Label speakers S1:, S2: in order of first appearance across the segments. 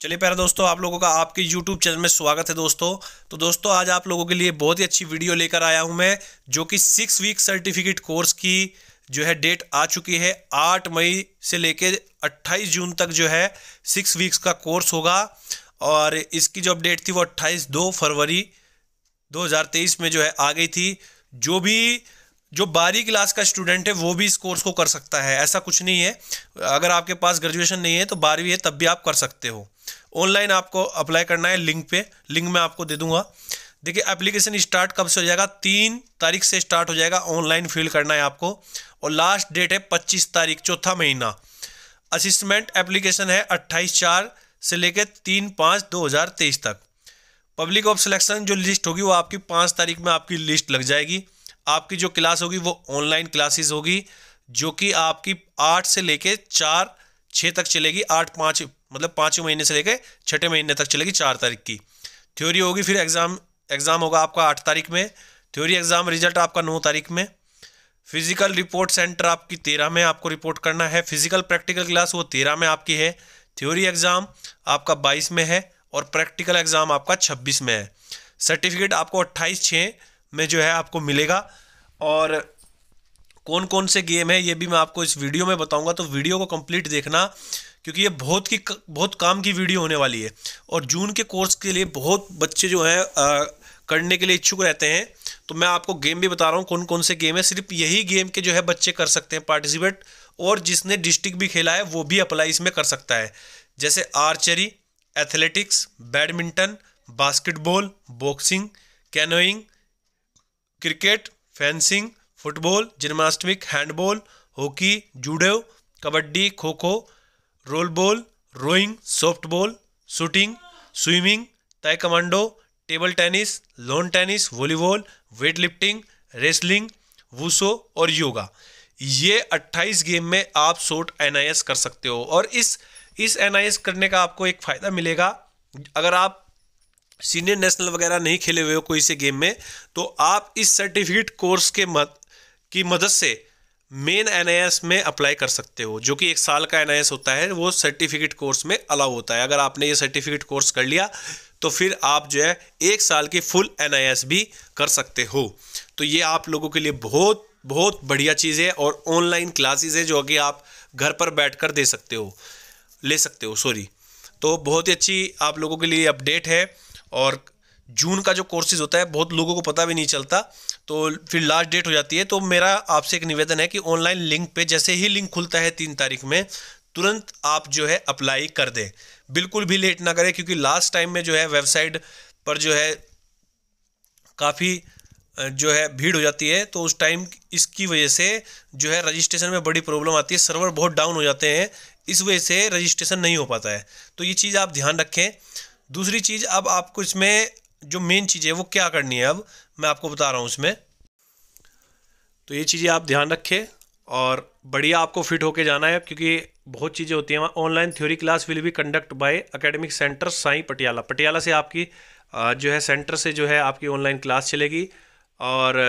S1: चलिए प्यारे दोस्तों, आप लोगों का आपके YouTube चैनल में स्वागत है दोस्तों। तो दोस्तों, आज आप लोगों के लिए बहुत ही अच्छी वीडियो लेकर आया हूँ मैं, जो कि सिक्स वीक सर्टिफिकेट कोर्स की जो है डेट आ चुकी है, आठ मई से लेके अट्ठाईस जून तक जो है सिक्स वीक्स का कोर्स होगा। और इसकी जो अपडेट थी वो अट्ठाईस दो फरवरी 2023 में जो है आ गई थी। जो भी, जो बारहवीं क्लास का स्टूडेंट है, वो भी इस कोर्स को कर सकता है, ऐसा कुछ नहीं है। अगर आपके पास ग्रेजुएशन नहीं है तो बारहवीं है, तब भी आप कर सकते हो। ऑनलाइन आपको अप्लाई करना है लिंक पे। लिंक मैं आपको दे दूँगा। देखिए एप्लीकेशन स्टार्ट कब से हो जाएगा? तीन तारीख से स्टार्ट हो जाएगा। ऑनलाइन फिल करना है आपको। और लास्ट डेट है पच्चीस तारीख, चौथा महीना। असिस्टमेंट एप्लीकेशन है अट्ठाईस चार से लेकर तीन पाँच दो हज़ार तेईस तक। पब्लिक ऑफ़ सिलेक्शन जो लिस्ट होगी वो आपकी पाँच तारीख में आपकी लिस्ट लग जाएगी। आपकी जो क्लास होगी वो ऑनलाइन क्लासेस होगी, जो कि आपकी आठ से लेके चार छः तक चलेगी। आठ, पाँच मतलब पाँचवें महीने से लेकर छठे महीने तक चलेगी चार तारीख की। थ्योरी होगी फिर एग्ज़ाम एग्ज़ाम होगा आपका आठ तारीख में। थ्योरी एग्ज़ाम रिज़ल्ट आपका नौ तारीख में। फ़िज़िकल रिपोर्ट सेंटर आपकी तेरह में आपको रिपोर्ट करना है। फ़िज़िकल प्रैक्टिकल क्लास वो तेरह में आपकी है। थ्योरी एग्ज़ाम आपका बाईस में है और प्रैक्टिकल एग्ज़ाम आपका छब्बीस में है। सर्टिफिकेट आपको अट्ठाईस छः में जो है आपको मिलेगा। और कौन कौन से गेम है ये भी मैं आपको इस वीडियो में बताऊँगा। तो वीडियो को कंप्लीट देखना। क्योंकि ये बहुत की बहुत काम की वीडियो होने वाली है। और जून के कोर्स के लिए बहुत बच्चे जो हैं करने के लिए इच्छुक रहते हैं। तो मैं आपको गेम भी बता रहा हूँ कौन कौन से गेम है। सिर्फ़ यही गेम के जो है बच्चे कर सकते हैं पार्टिसिपेट और जिसने डिस्ट्रिक्ट भी खेला है, वो भी अप्लाई इसमें कर सकता है। जैसे archery athletics badminton basketball boxing canoeing cricket fencing football gymnastic handball hockey judo kabaddi kho kho roll ball, rowing, softball, shooting, swimming taekwondo table tennis, lawn tennis, volleyball weightlifting wrestling wushu और योगा। ये 28 game में आप short N कर सकते हो और इस इस एनआईएस करने का आपको एक फ़ायदा मिलेगा। अगर आप सीनियर नेशनल वगैरह नहीं खेले हुए हो कोई से गेम में तो आप इस सर्टिफिकेट कोर्स के मद, की मदद से मेन एनआईएस में अप्लाई कर सकते हो, जो कि एक साल का एनआईएस होता है, वो सर्टिफिकेट कोर्स में अलाउ होता है। अगर आपने ये सर्टिफिकेट कोर्स कर लिया तो फिर आप जो है एक साल की फुल एनआईएस भी कर सकते हो। तो ये आप लोगों के लिए बहुत बहुत बढ़िया चीज़ है और ऑनलाइन क्लासेस है जो कि आप घर पर बैठकर दे सकते हो, ले सकते हो सॉरी तो बहुत ही अच्छी आप लोगों के लिए अपडेट है और जून का जो कोर्सेज होता है, बहुत लोगों को पता भी नहीं चलता तो फिर लास्ट डेट हो जाती है। तो मेरा आपसे एक निवेदन है कि ऑनलाइन लिंक पे, जैसे ही लिंक खुलता है तीन तारीख में, तुरंत आप जो है अप्लाई कर दें। बिल्कुल भी लेट ना करें, क्योंकि लास्ट टाइम में जो है वेबसाइट पर जो है काफ़ी जो है भीड़ हो जाती है तो उस टाइम इसकी वजह से जो है रजिस्ट्रेशन में बड़ी प्रॉब्लम आती है। सर्वर बहुत डाउन हो जाते हैं, इस वजह से रजिस्ट्रेशन नहीं हो पाता है। तो ये चीज़ आप ध्यान रखें। दूसरी चीज़, अब आपको इसमें जो मेन चीज़ है, वो क्या करनी है अब, मैं आपको बता रहा हूँ इसमें। तो ये चीज़ें आप ध्यान रखें और बढ़िया आपको फिट होके जाना है, क्योंकि बहुत चीज़ें होती हैं। वहाँ online theory class will be conduct by academic centre SAI Patiala Patiala से आपकी जो है सेंटर से जो है आपकी ऑनलाइन क्लास चलेगी और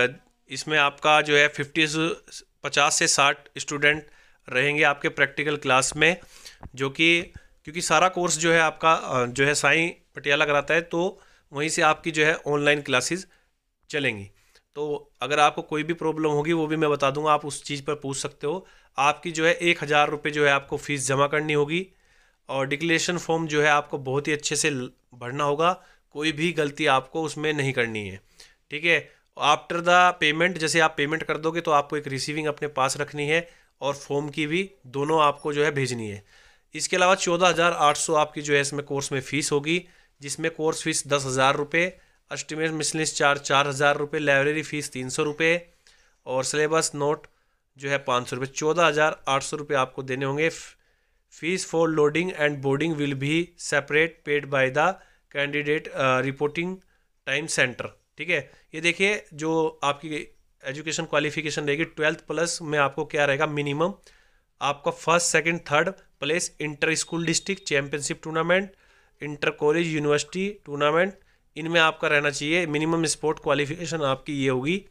S1: इसमें आपका जो है फिफ्टी पचास से साठ स्टूडेंट रहेंगे आपके प्रैक्टिकल क्लास में, जो कि, क्योंकि सारा कोर्स जो है आपका जो है साई पटियाला कराता है तो वहीं से आपकी जो है ऑनलाइन क्लासेस चलेंगी। तो अगर आपको कोई भी प्रॉब्लम होगी, वो भी मैं बता दूँगा, आप उस चीज़ पर पूछ सकते हो। आपकी जो है एक हज़ार रुपये जो है आपको फ़ीस जमा करनी होगी और डिक्लेरेशन फॉर्म जो है आपको बहुत ही अच्छे से भरना होगा। कोई भी गलती आपको उसमें नहीं करनी है। ठीक है? आफ्टर द पेमेंट जैसे आप पेमेंट कर दोगे तो आपको एक रिसीविंग अपने पास रखनी है और फॉर्म की भी दोनों आपको जो है भेजनी है। इसके अलावा चौदह हज़ार आठ सौ आपकी जो है इसमें कोर्स में फ़ीस होगी। जिसमें कोर्स फ़ीस दस हज़ार रुपये अस्टिमेट मिसलिस चार्ज चार हज़ार रुपये लाइब्रेरी फ़ीस तीन सौ रुपये और सिलेबस नोट जो है पाँच सौ रुपये चौदह हज़ार आठ सौ रुपये आपको देने होंगे। Fees for lodging and boarding will भी separate paid by the candidate reporting time centre. ठीक है? ये देखिए जो आपकी एजुकेशन क्वालिफिकेशन रहेगी, ट्वेल्थ प्लस में आपको क्या रहेगा मिनिमम? आपका first, second, third place inter school district championship tournament inter college university, tournament, इनमें आपका रहना चाहिए। मिनिमम स्पोर्ट क्वालिफिकेशन आपकी ये होगी।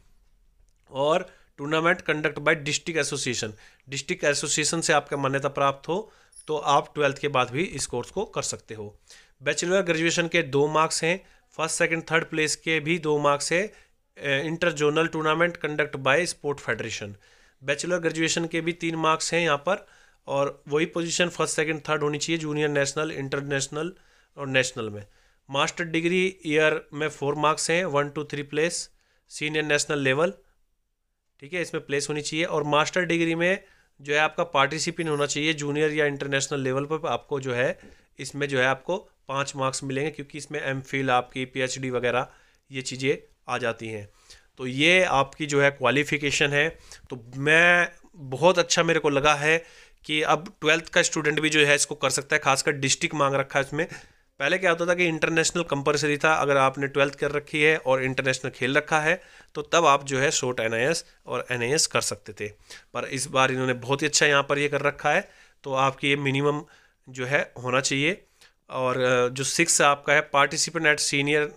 S1: और tournament conduct by district association. District association से आपका मान्यता प्राप्त हो तो आप ट्वेल्थ के बाद भी इस कोर्स को कर सकते हो। बैचलर ग्रेजुएशन के दो मार्क्स हैं। फ़र्स्ट, सेकंड, थर्ड प्लेस के भी दो मार्क्स है। Inter zonal tournament conduct by sport federation. Bachelor graduation के भी तीन मार्क्स हैं यहाँ पर। और वही पोजीशन फ़र्स्ट, सेकंड, थर्ड होनी चाहिए। जूनियर नेशनल, इंटरनेशनल और नेशनल में। मास्टर डिग्री ईयर में फोर मार्क्स हैं, one, two, three place, senior national level, ठीक है, इसमें प्लेस होनी चाहिए। और मास्टर डिग्री में जो है आपका पार्टिसिपेंट होना चाहिए जूनियर या इंटरनेशनल लेवल पर आपको जो है, इसमें जो है आपको पाँच मार्क्स मिलेंगे, क्योंकि इसमें एम फिल आपकी पीएचडी वगैरह ये चीज़ें आ जाती हैं। तो ये आपकी जो है क्वालिफिकेशन है। तो मैं, बहुत अच्छा मेरे को लगा है कि अब ट्वेल्थ का स्टूडेंट भी जो है इसको कर सकता है, खासकर डिस्ट्रिक्ट मांग रखा है इसमें पहले क्या होता था कि इंटरनेशनल कंपलसरी था अगर आपने ट्वेल्थ कर रखी है और इंटरनेशनल खेल रखा है तो तब आप जो है शोट एन और एन कर सकते थे। पर इस बार इन्होंने बहुत ही अच्छा यहाँ पर ये कर रखा है तो आपकी ये मिनिमम जो है होना चाहिए। और जो सिक्स आपका है participant at senior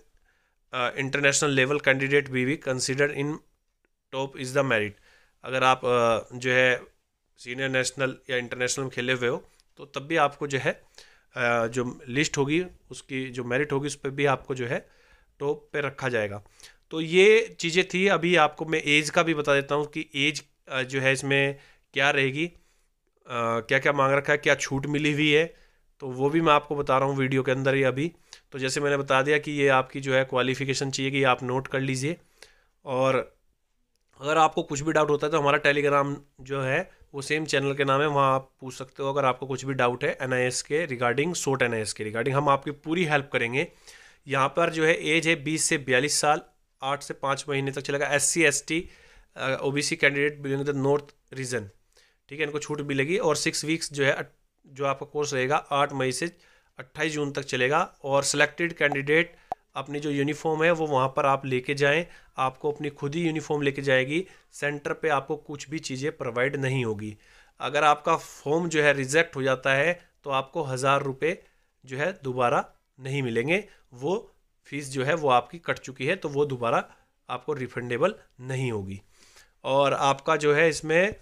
S1: international level candidate भी we consider in top is the merit अगर आप uh, जो है सीनियर नेशनल या इंटरनेशनल में खेले हुए हो तो तब भी आपको जो है जो लिस्ट होगी, उसकी जो मेरिट होगी, उस पर भी आपको जो है टॉप पे रखा जाएगा। तो ये चीज़ें थी। अभी आपको मैं एज का भी बता देता हूँ कि एज जो है इसमें क्या रहेगी क्या क्या मांग रखा है, क्या छूट मिली हुई है तो वो भी मैं आपको बता रहा हूँ वीडियो के अंदर ही अभी। तो जैसे मैंने बता दिया कि ये आपकी जो है क्वालिफिकेशन चाहिए कि आप नोट कर लीजिए। और अगर आपको कुछ भी डाउट होता है तो हमारा टेलीग्राम जो है वो सेम चैनल के नाम है, वहाँ आप पूछ सकते हो अगर आपको कुछ भी डाउट है एनआईएस के रिगार्डिंग सोट एन के रिगार्डिंग हम आपकी पूरी हेल्प करेंगे। यहाँ पर जो है एज है बीस से बयालीस साल, आठ से पाँच महीने तक चलेगा S C S T O B C candidate belong the north region ठीक है, इनको छूट मिलेगी और सिक्स वीक्स जो है जो आपका कोर्स रहेगा, आठ मई से अट्ठाईस जून तक चलेगा और सिलेक्टेड कैंडिडेट अपनी जो यूनिफॉर्म है, वो वहाँ पर आप लेके जाएँ। आपको अपनी खुद ही यूनिफॉर्म लेके जाएगी। सेंटर पे आपको कुछ भी चीज़ें प्रोवाइड नहीं होगी। अगर आपका फॉर्म जो है रिजेक्ट हो जाता है तो आपको हज़ार रुपये जो है दोबारा नहीं मिलेंगे। वो फ़ीस जो है, वो आपकी कट चुकी है तो वो दोबारा आपको रिफंडेबल नहीं होगी। और आपका जो है इसमें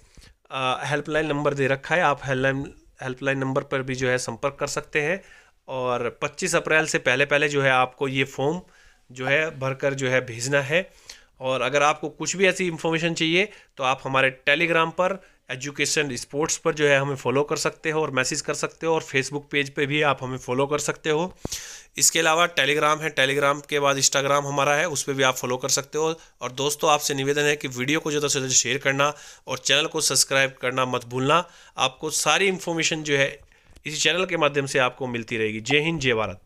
S1: हेल्पलाइन नंबर दे रखा है। आप हेल्पलाइन हेल्पलाइन नंबर पर भी जो है संपर्क कर सकते हैं। और 25 अप्रैल से पहले पहले जो है आपको ये फॉर्म जो है भरकर जो है भेजना है। और अगर आपको कुछ भी ऐसी इन्फॉर्मेशन चाहिए तो आप हमारे टेलीग्राम पर एजुकेशन स्पोर्ट्स पर जो है हमें फॉलो कर सकते हो और मैसेज कर सकते हो और फेसबुक पेज पे भी आप हमें फॉलो कर सकते हो। इसके अलावा टेलीग्राम है टेलीग्राम के बाद इंस्टाग्राम हमारा है, उस पर भी आप फॉलो कर सकते हो। और दोस्तों, आपसे निवेदन है कि वीडियो को ज़्यादा से ज़्यादा शेयर करना और चैनल को सब्सक्राइब करना मत भूलना। आपको सारी इन्फॉर्मेशन जो है इसी चैनल के माध्यम से आपको मिलती रहेगी। जय हिंद जय भारत।